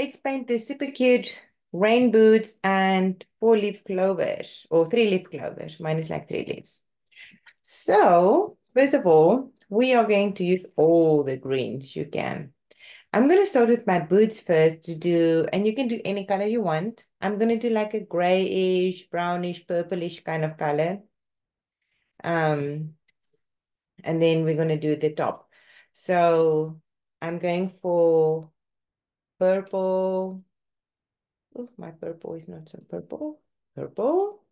Let's paint the super cute rain boots and four leaf clovers or three leaf clovers. Mine is like three leaves. So first of all, we are going to use all the greens you can. I'm going to start with my boots first to do, and you can do any color you want. I'm going to do like a grayish, brownish, purplish kind of color. Um, and then we're going to do the top. So I'm going for purple. Oh, my purple is not so purple. Purple.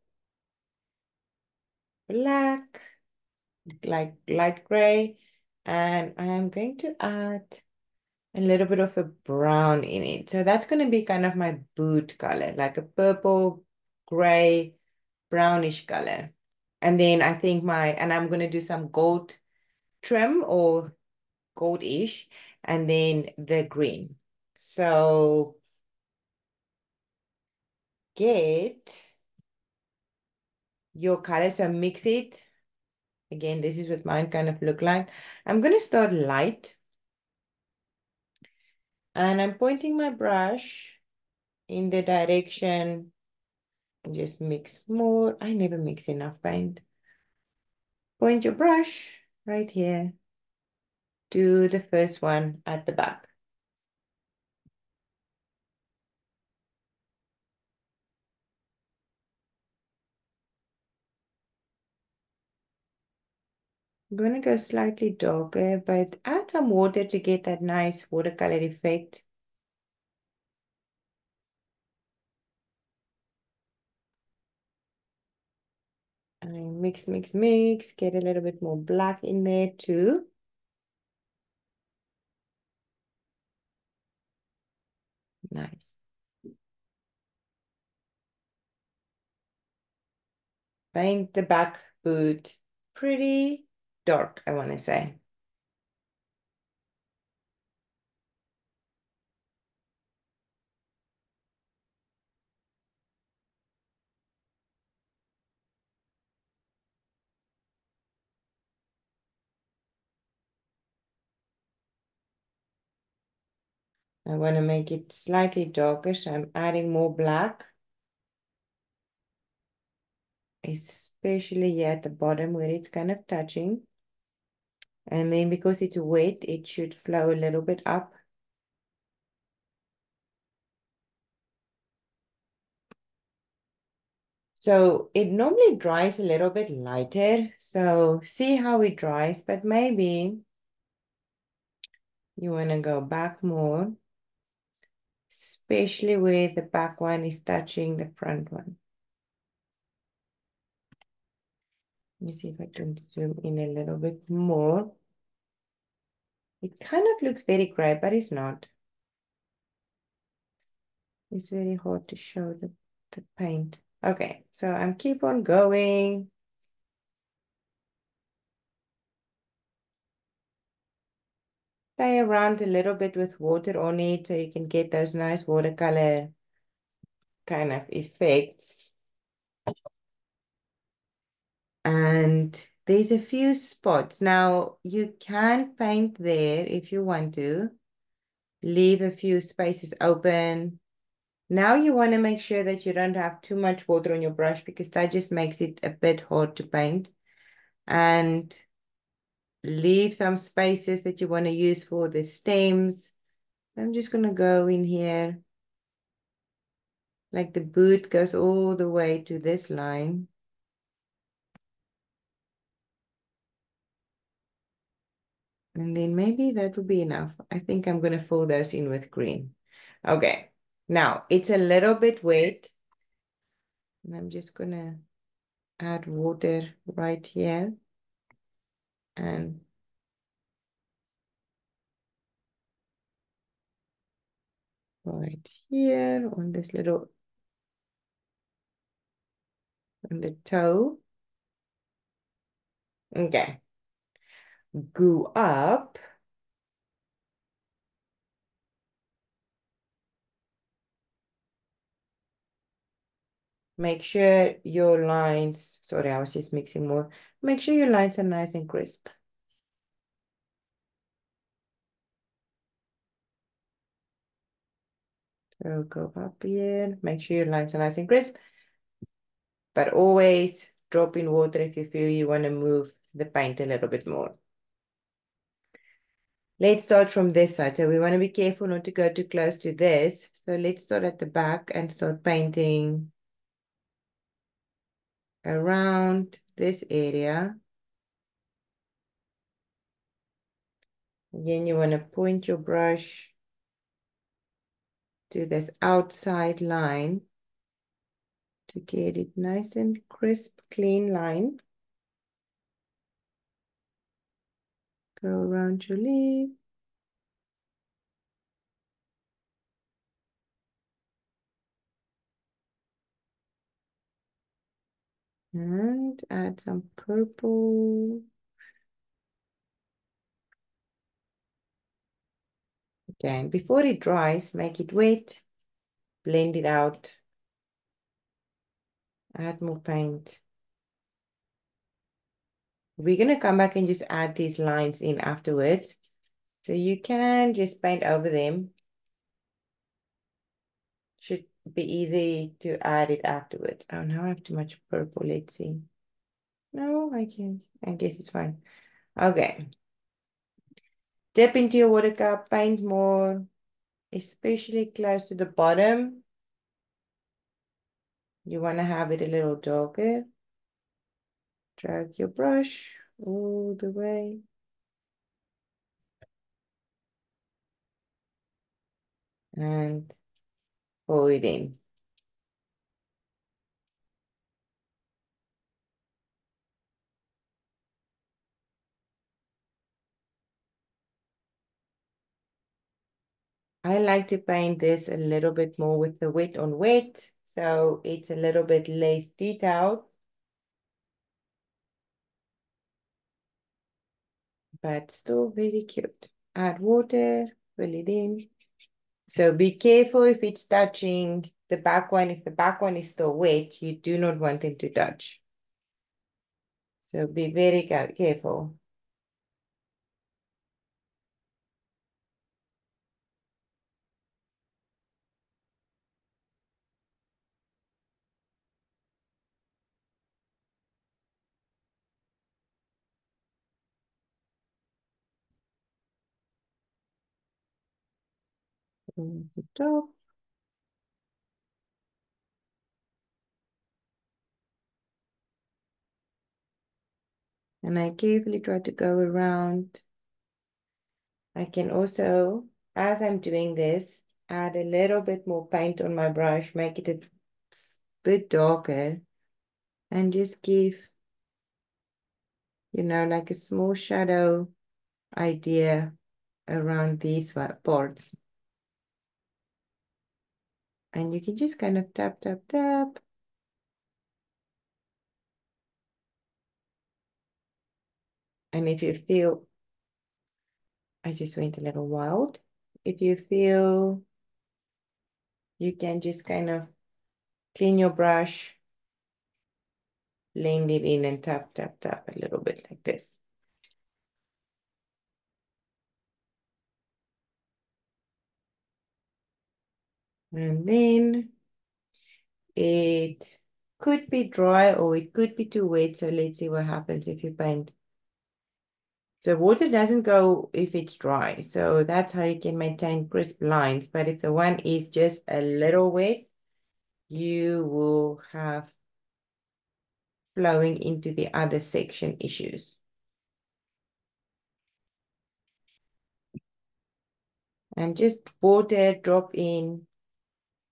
Black. Like light gray. And I am going to add a little bit of a brown in it. So that's going to be kind of my boot color, like a purple, gray, brownish color. And then I think my, and I'm going to do some gold trim or goldish, and then the green. So get your color, so mix it. Again, this is what mine kind of look like. I'm going to start light. And I'm pointing my brush in the direction just mix more. I never mix enough paint. Point your brush right here to the first one at the back. I'm going to go slightly darker, but add some water to get that nice watercolor effect. And mix, mix, mix, get a little bit more black in there too. Nice. Paint the back boot pretty dark, I want to say. I want to make it slightly darker, so I'm adding more black. Especially here at the bottom where it's kind of touching. And then because it's wet, it should flow a little bit up. So it normally dries a little bit lighter. So see how it dries, but maybe you want to go back more, especially where the back one is touching the front one. Let me see if I can zoom in a little bit more. It kind of looks very gray, but it's not. It's very hard to show the, the paint. Okay, so I'm keep on going. Play around a little bit with water on it so you can get those nice watercolor kind of effects. And there's a few spots. Now, you can paint there if you want to. Leave a few spaces open. Now you want to make sure that you don't have too much water on your brush because that just makes it a bit hard to paint. And leave some spaces that you want to use for the stems. I'm just going to go in here. Like the boot goes all the way to this line. And then maybe that would be enough. I think I'm going to fill those in with green. Okay. Now, it's a little bit wet. And I'm just going to add water right here. And right here on this little, on the toe. Okay go up. Make sure your lines, sorry, I was just mixing more. Make sure your lines are nice and crisp. So go up here, make sure your lines are nice and crisp, but always drop in water if you feel you want to move the paint a little bit more. Let's start from this side. So we want to be careful not to go too close to this. So let's start at the back and start painting around this area. Again, you want to point your brush to this outside line to get it nice and crisp, clean line. Go around your leaf. And add some purple. Again, before it dries, make it wet, blend it out, add more paint. We're going to come back and just add these lines in afterwards. So you can just paint over them. Should be easy to add it afterwards. Oh, now I have too much purple. Let's see. No, I can. I guess it's fine. Okay. Dip into your water cup, paint more, especially close to the bottom. You want to have it a little darker. Drag your brush all the way. And pull it in. I like to paint this a little bit more with the wet on wet, so it's a little bit less detailed. But still very cute. Add water, fill it in. So be careful if it's touching the back one. If the back one is still wet, you do not want them to touch. So be very careful. The top. And I carefully try to go around. I can also, as I'm doing this, add a little bit more paint on my brush, make it a bit darker, and just give, you know, like a small shadow idea around these parts. And you can just kind of tap, tap, tap. And if you feel, I just went a little wild. If you feel, you can just kind of clean your brush, blend it in and tap, tap, tap a little bit like this. And then it could be dry or it could be too wet. So let's see what happens if you paint. So water doesn't go if it's dry. So that's how you can maintain crisp lines. But if the one is just a little wet, you will have flowing into the other section issues. And just water drop in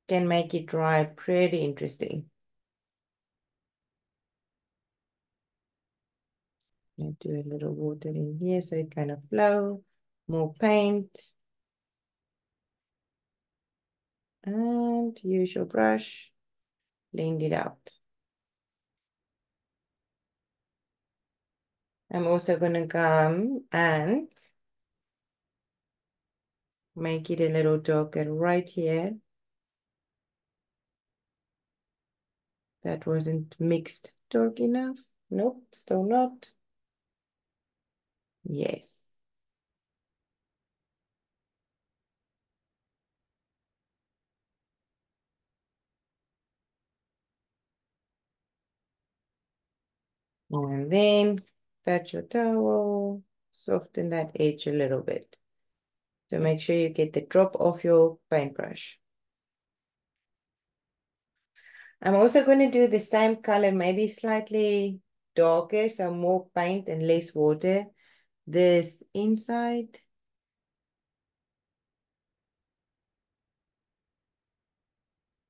can make it dry pretty interesting. I do a little water in here so it kind of flow, more paint. And use your brush, blend it out. I'm also going to come and make it a little darker right here. That wasn't mixed dark enough. Nope, still not. Yes. And then touch your towel, soften that edge a little bit. So make sure you get the drop off your paintbrush. I'm also going to do the same color, maybe slightly darker, so more paint and less water. This inside.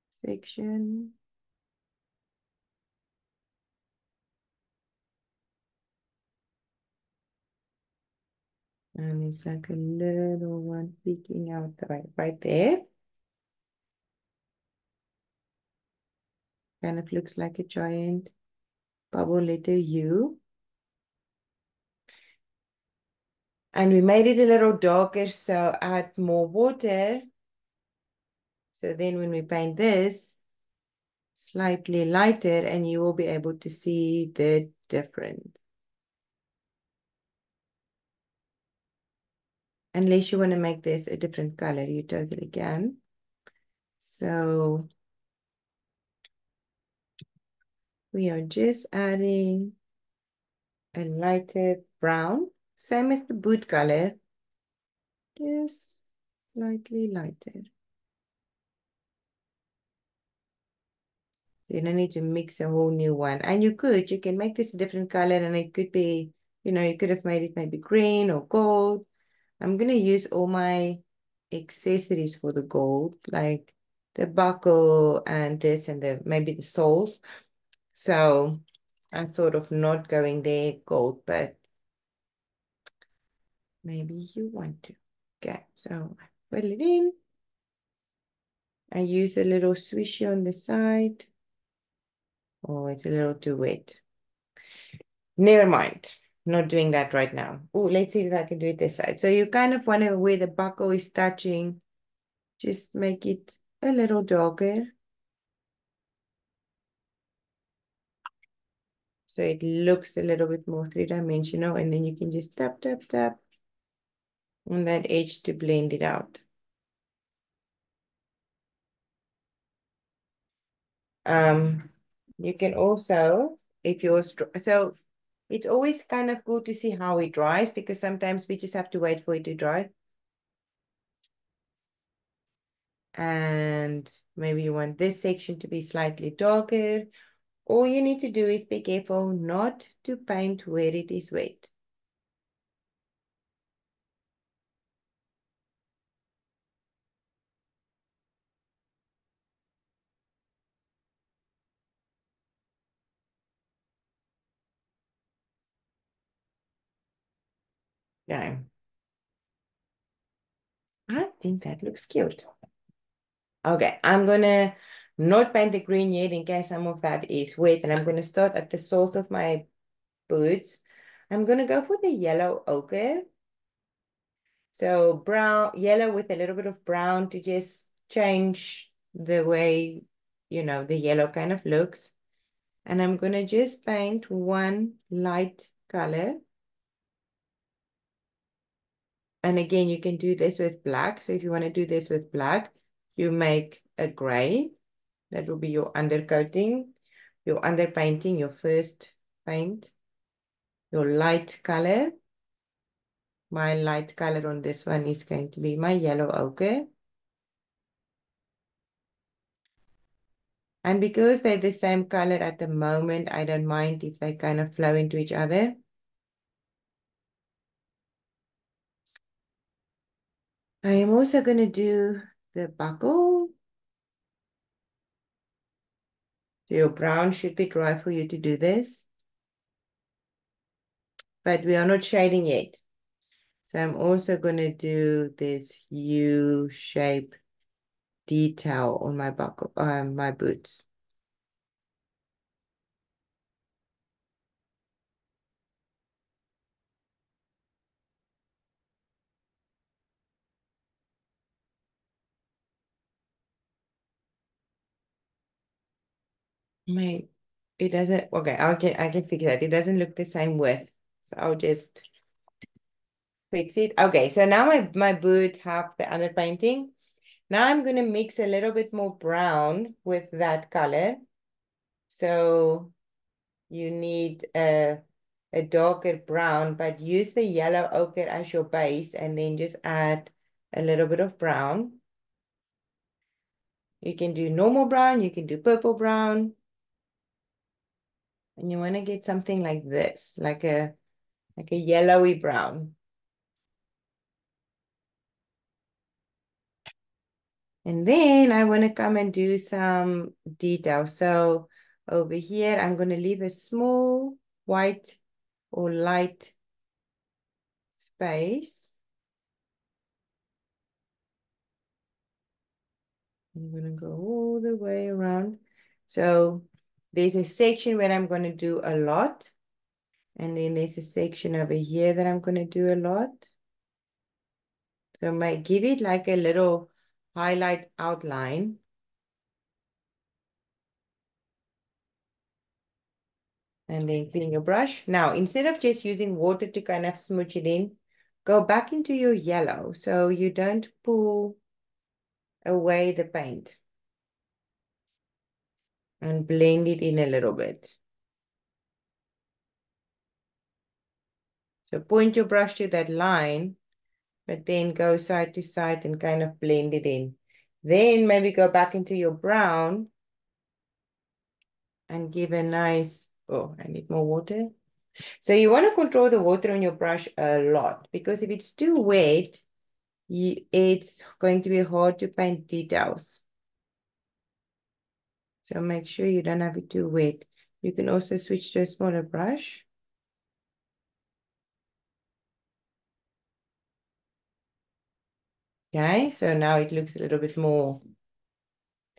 Section. And it's like a little one peeking out right, right there. Kind of looks like a giant bubble letter U. And we made it a little darker, so add more water. So then when we paint this, slightly lighter, and you will be able to see the difference. Unless you want to make this a different color, you totally can. So we are just adding a lighter brown, same as the boot color, just slightly lighter. You don't need to mix a whole new one. And you could, you can make this a different color and it could be, you know, you could have made it maybe green or gold. I'm going to use all my accessories for the gold, like the buckle and this and the maybe the soles. So I thought of not going there gold, but maybe you want to. Okay, so I put it in. I use a little swishy on the side. Oh, it's a little too wet. Never mind. Not doing that right now. Oh, let's see if I can do it this side. So you kind of want to, where the buckle is touching, just make it a little darker. So it looks a little bit more three-dimensional and then you can just tap, tap, tap on that edge to blend it out. Um, you can also, if you're, so it's always kind of good to see how it dries because sometimes we just have to wait for it to dry. And maybe you want this section to be slightly darker. All you need to do is be careful not to paint where it is wet. Yeah. I think that looks cute. Okay, I'm gonna not paint the green yet in case some of that is wet. And I'm gonna start at the soles of my boots. I'm gonna go for the yellow ochre. So brown, yellow with a little bit of brown to just change the way, you know, the yellow kind of looks. And I'm gonna just paint one light color. And again, you can do this with black. So if you want to do this with black, you make a gray. That will be your undercoating, your underpainting, your first paint, your light color. My light color on this one is going to be my yellow ochre. And because they're the same color at the moment, I don't mind if they kind of flow into each other. I am also going to do the buckle. Your brown should be dry for you to do this. But we are not shading yet. So I'm also going to do this U shape detail on my buckle, um, my boots. My, it doesn't, okay, I can, I can fix that. It doesn't look the same width. So I'll just fix it. Okay, so now my, my boot have the underpainting. Now I'm going to mix a little bit more brown with that color. So you need a, a darker brown, but use the yellow ochre as your base and then just add a little bit of brown. You can do normal brown, you can do purple brown. And you want to get something like this, like a like a yellowy brown. And then I want to come and do some detail. So over here, I'm going to leave a small white or light space. I'm going to go all the way around. So there's a section where I'm going to do a lot. And then there's a section over here that I'm going to do a lot. So I might give it like a little highlight outline. And then clean your brush. Now, instead of just using water to kind of smooch it in, go back into your yellow so you don't pull away the paint. And blend it in a little bit. So point your brush to that line but then go side to side and kind of blend it in. Then maybe go back into your brown and give a nice, oh, I need more water. So you want to control the water on your brush a lot because if it's too wet, it's going to be hard to paint details. So make sure you don't have it too wet. You can also switch to a smaller brush. Okay, so now it looks a little bit more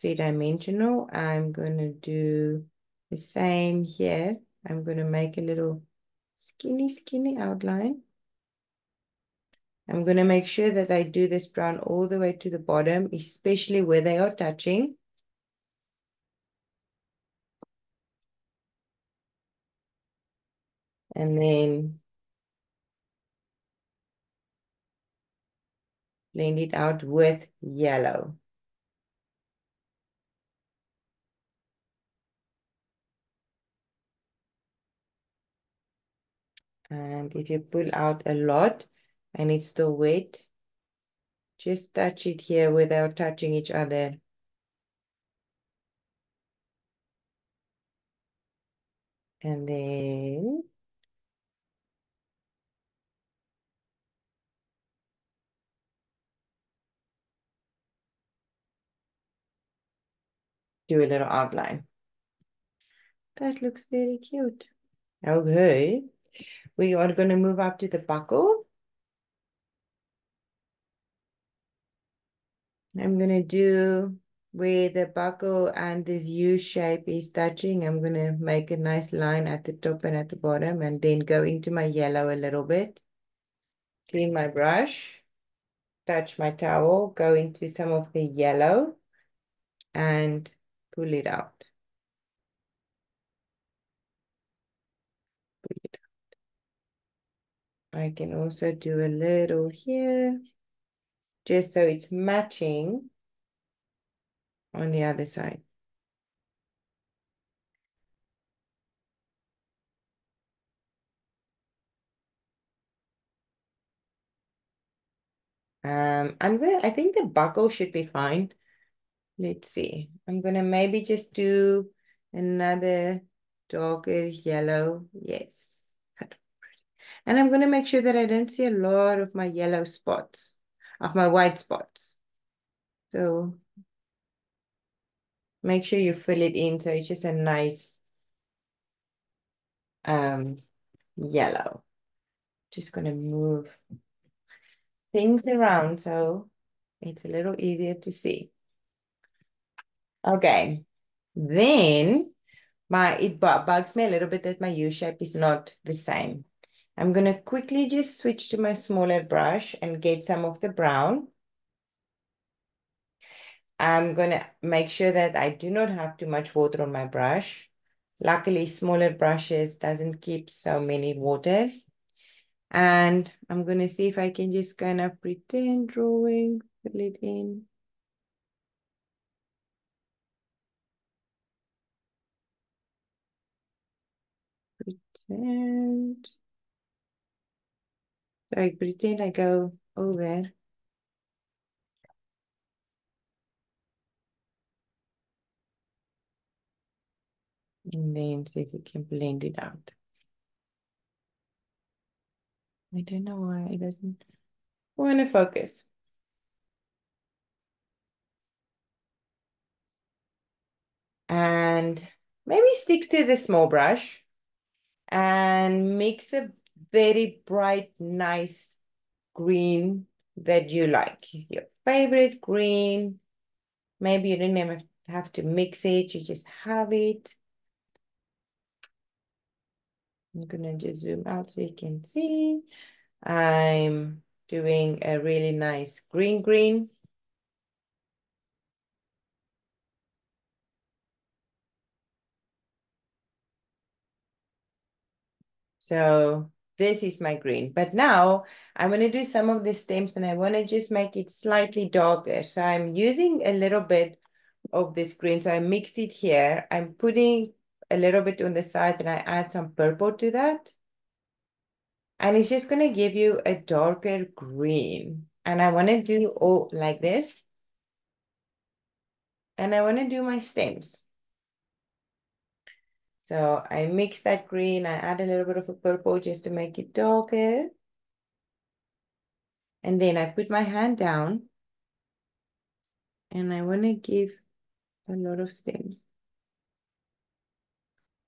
three-dimensional. I'm going to do the same here. I'm going to make a little skinny, skinny outline. I'm going to make sure that I do this brown all the way to the bottom, especially where they are touching. And then blend it out with yellow. And if you pull out a lot and it's still wet, just touch it here without touching each other. And then do a little outline. That looks very cute. Okay, we are going to move up to the buckle. I'm going to do where the buckle and this U shape is touching. I'm going to make a nice line at the top and at the bottom and then go into my yellow a little bit. Clean my brush, touch my towel, go into some of the yellow and pull it out. Pull it out. I can also do a little here, just so it's matching on the other side. Um, I'm going I think the buckle should be fine. Let's see. I'm gonna maybe just do another darker yellow. Yes. And I'm gonna make sure that I don't see a lot of my yellow spots, of my white spots. So make sure you fill it in so it's just a nice um, yellow. Just gonna move things around so it's a little easier to see. Okay, then my it bugs me a little bit that my U shape is not the same. I'm going to quickly just switch to my smaller brush and get some of the brown. I'm going to make sure that I do not have too much water on my brush. Luckily, smaller brushes doesn't keep so many water. And I'm going to see if I can just kind of pretend drawing, fill it in. And I pretend I go over. And then see if we can blend it out. I don't know why it doesn't want to focus. And maybe stick to the small brush and mix a very bright, nice green that you like. Your favorite green. Maybe you didn't even have to mix it, you just have it. I'm gonna just zoom out so you can see. I'm doing a really nice green green. So this is my green. But now I'm going to do some of the stems and I want to just make it slightly darker. So I'm using a little bit of this green. So I mix it here. I'm putting a little bit on the side and I add some purple to that. And it's just going to give you a darker green. And I want to do all like this. And I want to do my stems. So I mix that green, I add a little bit of a purple just to make it darker. And then I put my hand down and I want to give a lot of stems.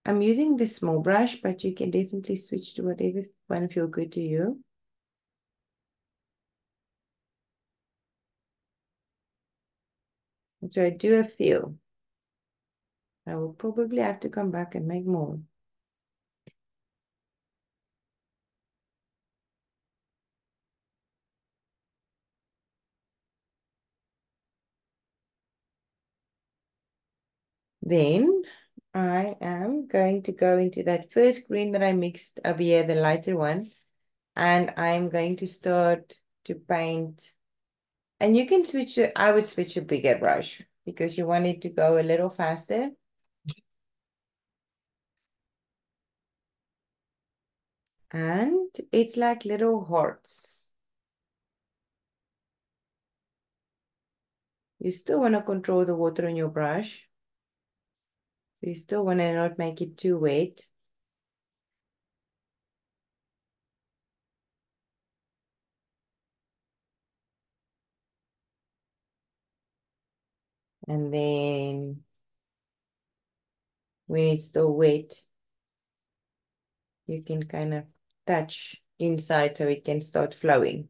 I'm using the small brush, but you can definitely switch to whatever one feel good to you. So I do a few. I will probably have to come back and make more. Then I am going to go into that first green that I mixed over here, the lighter one. And I'm going to start to paint. And you can switch, I would switch a bigger brush because you want it to go a little faster. And it's like little hearts. You still want to control the water on your brush. You still want to not make it too wet. And then when it's still wet, you can kind of touch inside so it can start flowing.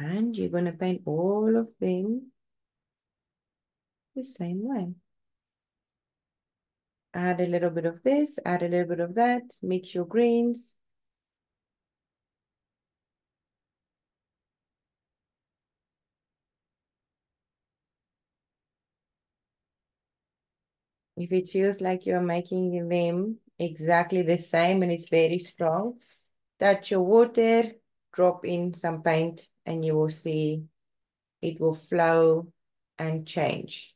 And you're going to paint all of them the same way. Add a little bit of this, add a little bit of that, mix your greens. If it feels like you're making them exactly the same and it's very strong, touch your water, drop in some paint and you will see it will flow and change.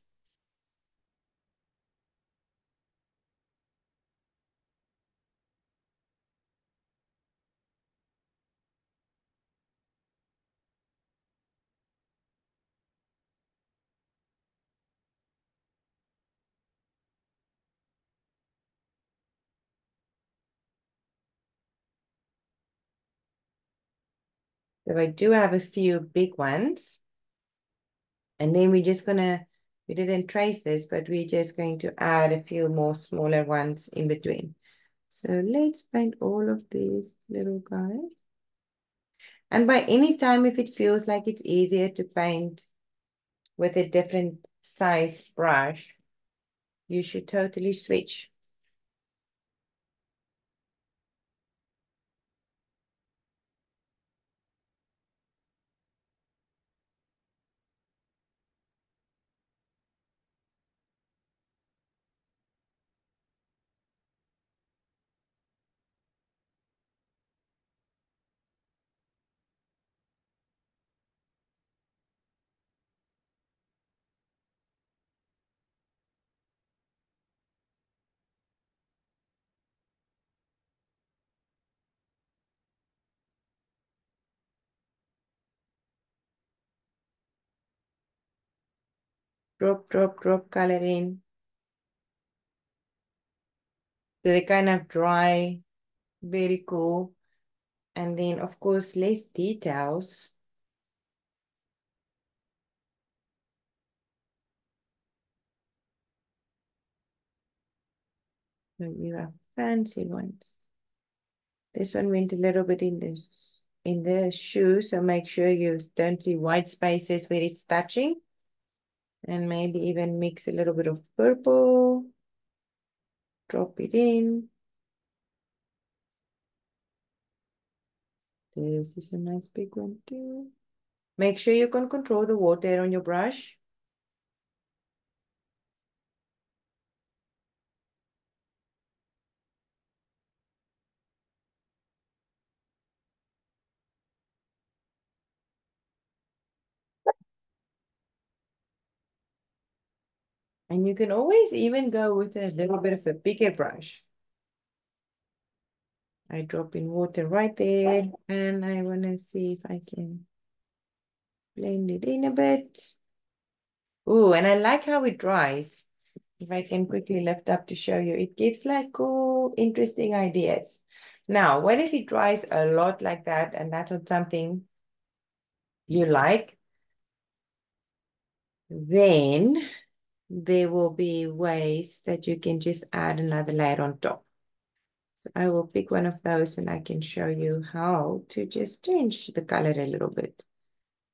So I do have a few big ones. And then we're just gonna, we didn't trace this, but we're just going to add a few more smaller ones in between. So let's paint all of these little guys. And by any time, if it feels like it's easier to paint with a different size brush, you should totally switch. Drop, drop, drop color in. So they kind of dry, very cool. And then, of course, less details. So you have fancy ones. This one went a little bit in this in the shoe, so make sure you don't see white spaces where it's touching. And maybe even mix a little bit of purple. Drop it in. This is a nice big one too. Make sure you can control the water on your brush. And you can always even go with a little bit of a bigger brush. I drop in water right there and I want to see if I can blend it in a bit. Oh, and I like how it dries. If I can quickly lift up to show you, it gives like cool, interesting ideas. Now, what if it dries a lot like that and that's not something you like? Then there will be ways that you can just add another layer on top. So I will pick one of those and I can show you how to just change the color a little bit.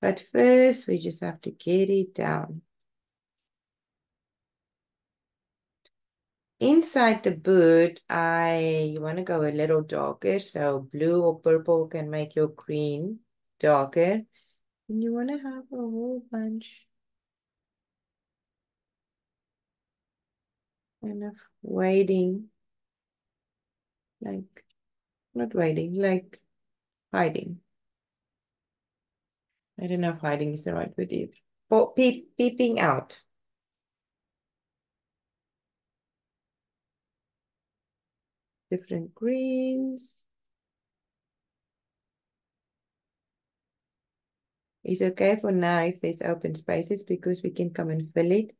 But first, we just have to get it down. Inside the boot, I you want to go a little darker. So blue or purple can make your green darker. And you want to have a whole bunch kind of waiting, like, not waiting, like hiding. I don't know if hiding is the right word either. Or peep, peeping out. Different greens. It's okay for now if there's open spaces because we can come and fill it.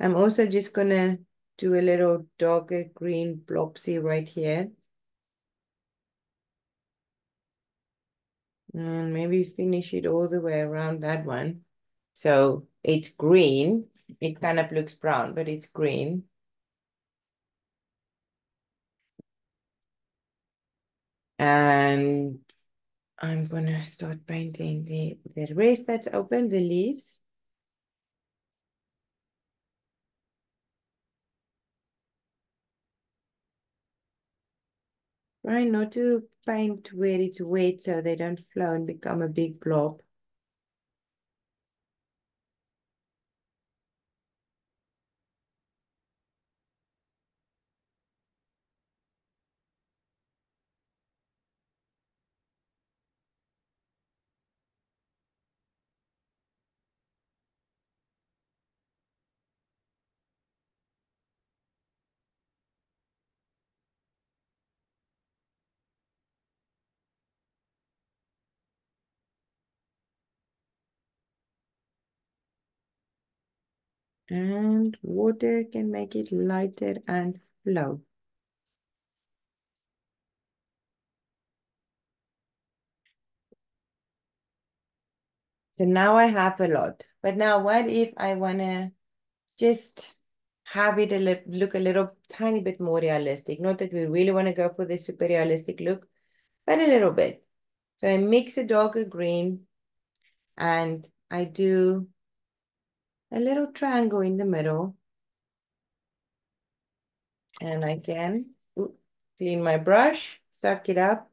I'm also just gonna do a little darker green blobsy right here. And maybe finish it all the way around that one. So it's green. It kind of looks brown, but it's green. And I'm gonna start painting the, the rest that's open, the leaves. Try not to paint where it's wet so they don't flow and become a big blob. And water can make it lighter and flow. So now I have a lot. But now what if I want to just have it a look a little tiny bit more realistic? Not that we really want to go for the super realistic look, but a little bit. So I mix a darker green and I do a little triangle in the middle. And I can clean my brush, suck it up,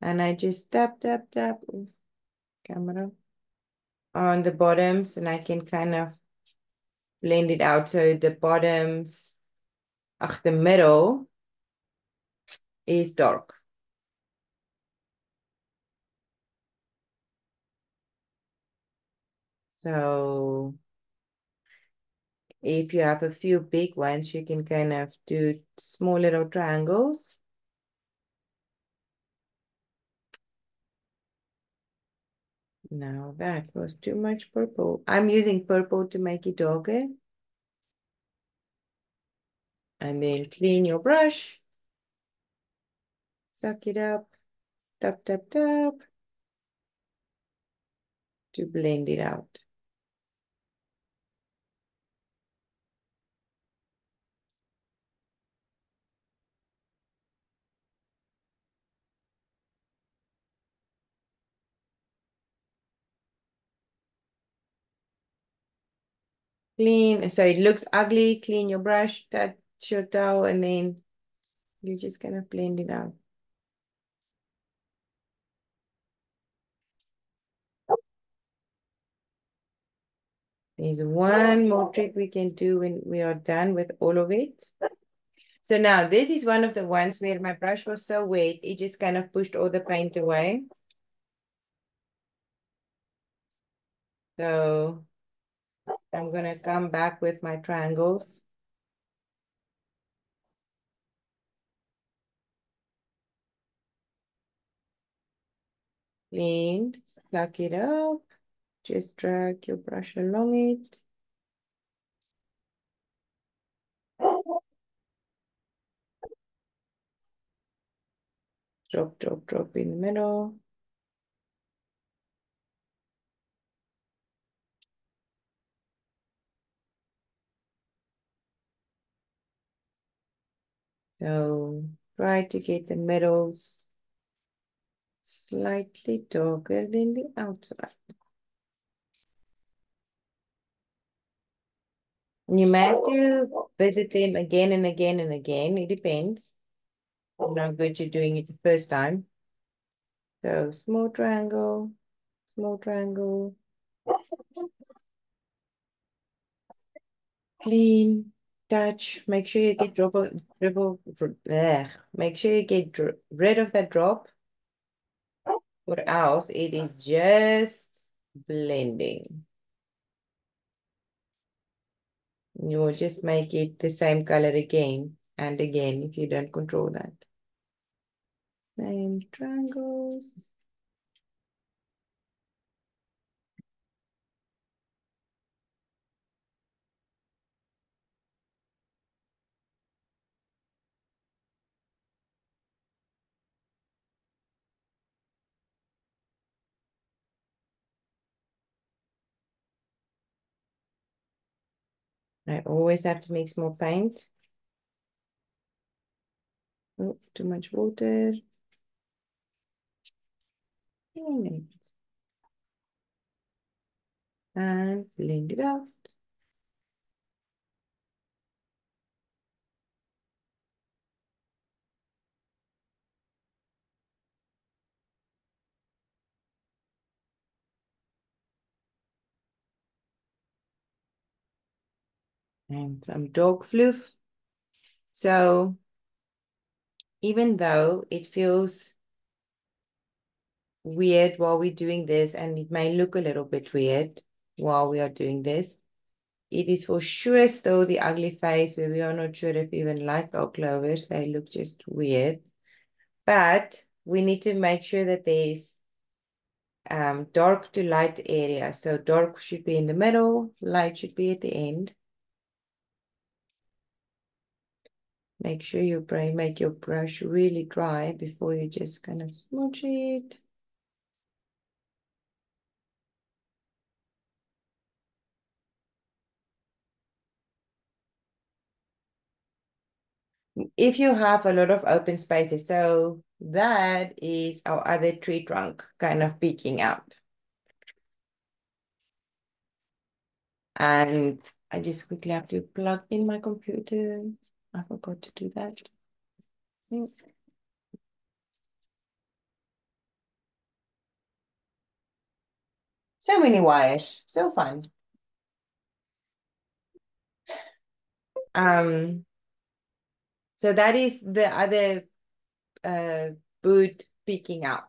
and I just tap, tap, tap, ooh, camera, on the bottoms, and I can kind of blend it out. So the bottoms, ach, the middle is dark. So if you have a few big ones, you can kind of do small little triangles. Now that was too much purple. I'm using purple to make it darker. And then clean your brush. Suck it up. Tap, tap, tap. To blend it out. Clean, so it looks ugly, clean your brush, touch your towel, and then you just kind of blend it out. There's one more trick we can do when we are done with all of it. So now this is one of the ones where my brush was so wet, it just kind of pushed all the paint away. So I'm gonna come back with my triangles. Cleaned, suck it up. Just drag your brush along it. Drop, drop, drop in the middle. So try to get the middles slightly darker than the outside. You may have to visit them again and again and again. It depends on how good you're doing it the first time. So small triangle, small triangle. Clean, touch. Make sure you oh. get dribble, dribble, bleh. make sure you get rid of that drop or else it is just blending. You will just make it the same color again and again if you don't control that. Same triangles. I always have to mix more paint. Oh, too much water. And blend it out. And some dog fluff. So even though it feels weird while we're doing this, and it may look a little bit weird while we are doing this, it is for sure still the ugly face where we are not sure if we even like our clovers. They look just weird. But we need to make sure that there's um, dark to light area. So dark should be in the middle, light should be at the end. Make sure you make your brush really dry before you just kind of smudge it. If you have a lot of open spaces, so that is our other tree trunk kind of peeking out. And I just quickly have to plug in my computer. I forgot to do that. So many wires, so fun. Um, so that is the other uh, boot peeking out.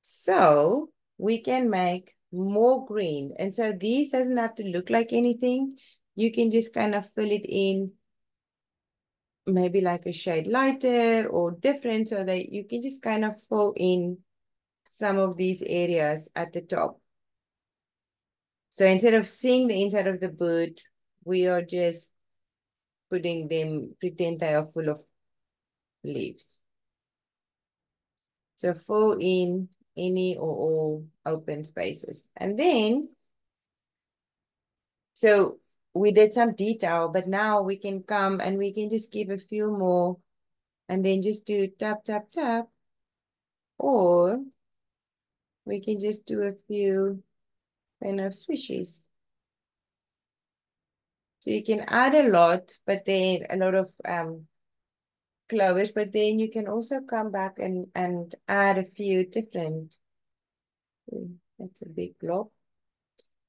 So we can make more green. And so these doesn't have to look like anything. You can just kind of fill it in maybe like a shade lighter or different so that you can just kind of fill in some of these areas at the top. So instead of seeing the inside of the boot, we are just putting them, pretend they are full of leaves. So fill in any or all open spaces. And then, so we did some detail, but now we can come and we can just give a few more and then just do tap, tap, tap. Or we can just do a few kind of swishes. So you can add a lot, but then a lot of um, clovers, but then you can also come back and, and add a few different, that's a big blob.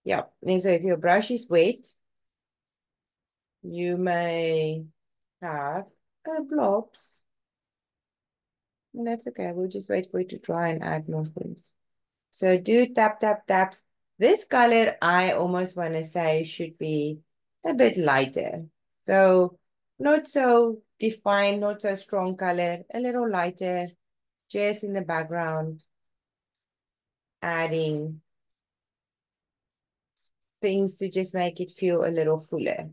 Yeah, and so if your brush is wet, you may have uh, blobs. And that's okay. We'll just wait for it to dry and add more things. So do tap, tap, taps. This color, I almost want to say should be a bit lighter. So not so defined, not so strong color, a little lighter, just in the background, adding things to just make it feel a little fuller.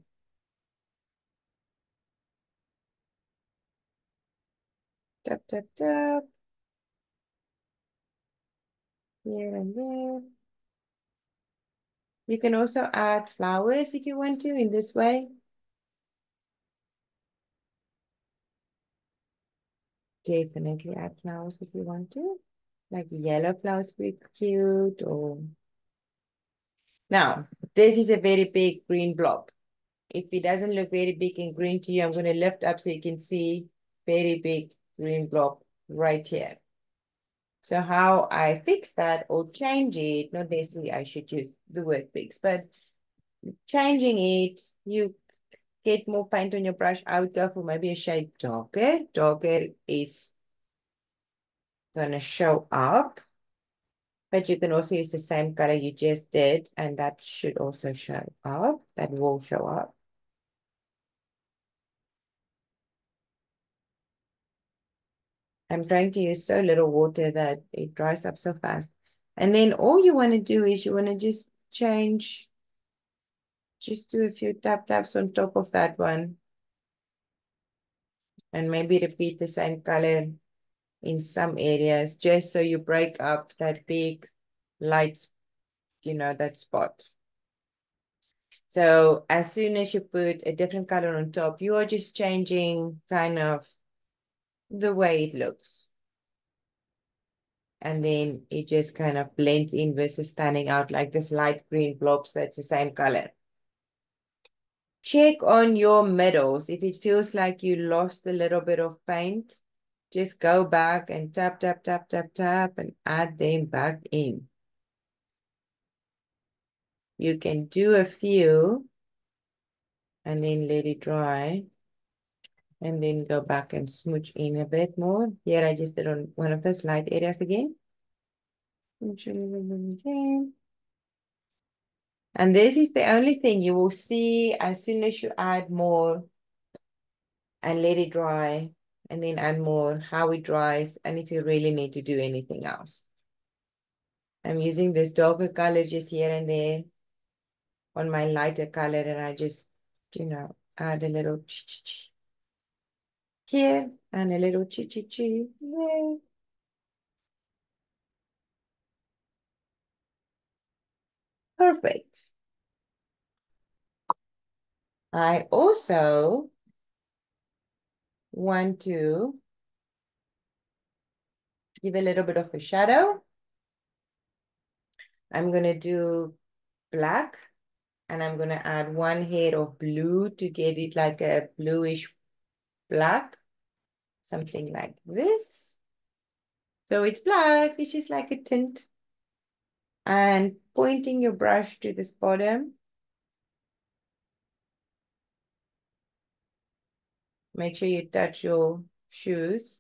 Tap, tap, tap. Here and there. You can also add flowers if you want to in this way. Definitely add flowers if you want to. Like yellow flowers be cute or... Now, this is a very big green blob. If it doesn't look very big and green to you, I'm going to lift up so you can see very big green blob right here. So how I fix that or change it, not necessarily I should use the word fix, but changing it, you get more paint on your brush. I would go for maybe a shade darker. Darker is going to show up. But you can also use the same color you just did, and that should also show up. That will show up. I'm trying to use so little water that it dries up so fast. And then all you want to do is you want to just change, just do a few tap taps on top of that one. And maybe repeat the same color in some areas, just so you break up that big light, you know, that spot. So as soon as you put a different color on top, you are just changing kind of the way it looks. And then it just kind of blends in versus standing out like this light green blobs that's the same color. Check on your middles. If it feels like you lost a little bit of paint, just go back and tap, tap, tap, tap, tap, and add them back in. You can do a few and then let it dry and then go back and smooch in a bit more. Here I just did on one of those light areas again. again. And this is the only thing you will see as soon as you add more and let it dry and then add more, how it dries, and if you really need to do anything else. I'm using this darker color just here and there on my lighter color and I just, you know, add a little ch -ch -ch here and a little chi chi chi there. Perfect. I also want to give a little bit of a shadow. I'm going to do black and I'm going to add one hair of blue to get it like a bluish black something like this. So it's black, which is like a tint. And pointing your brush to this bottom. Make sure you touch your shoes.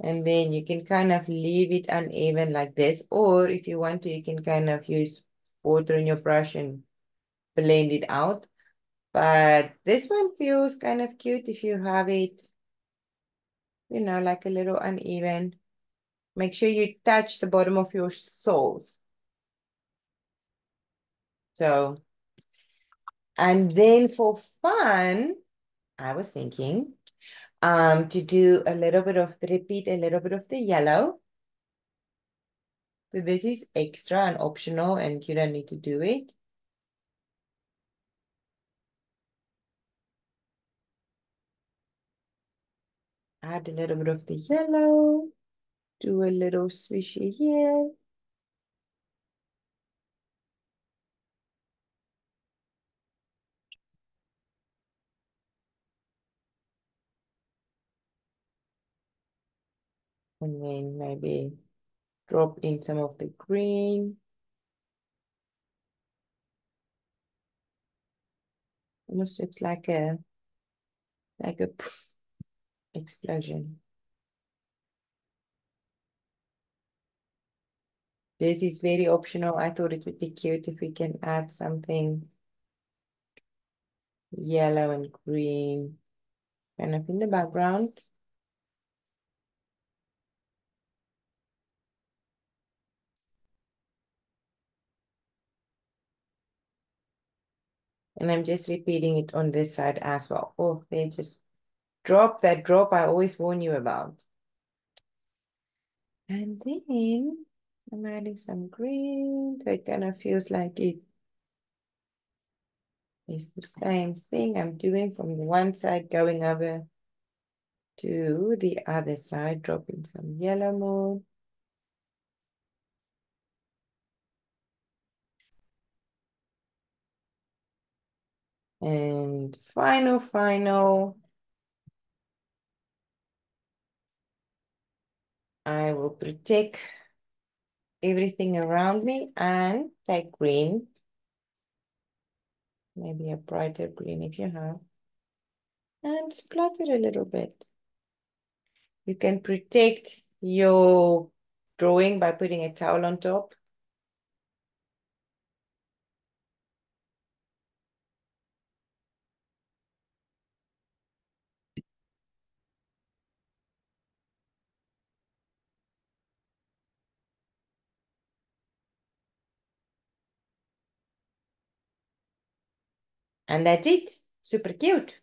And then you can kind of leave it uneven like this. Or if you want to, you can kind of use water in your brush and blend it out. But this one feels kind of cute if you have it you know, like a little uneven. Make sure you touch the bottom of your soles. So, and then for fun, I was thinking um, to do a little bit of the repeat, a little bit of the yellow. So this is extra and optional and you don't need to do it. Add a little bit of the yellow. Do a little swishy here. And then maybe drop in some of the green. Almost it's like a like a explosion. This is very optional. I thought it would be cute if we can add something yellow and green kind of in the background. And I'm just repeating it on this side as well. Oh, they just drop that drop I always warn you about. And then I'm adding some green. So it kind of feels like it is the same thing I'm doing from one side going over to the other side, dropping some yellow more. And final, final. I will protect everything around me and take green. Maybe a brighter green if you have. And splatter a little bit. You can protect your drawing by putting a towel on top. And that's it. Super cute.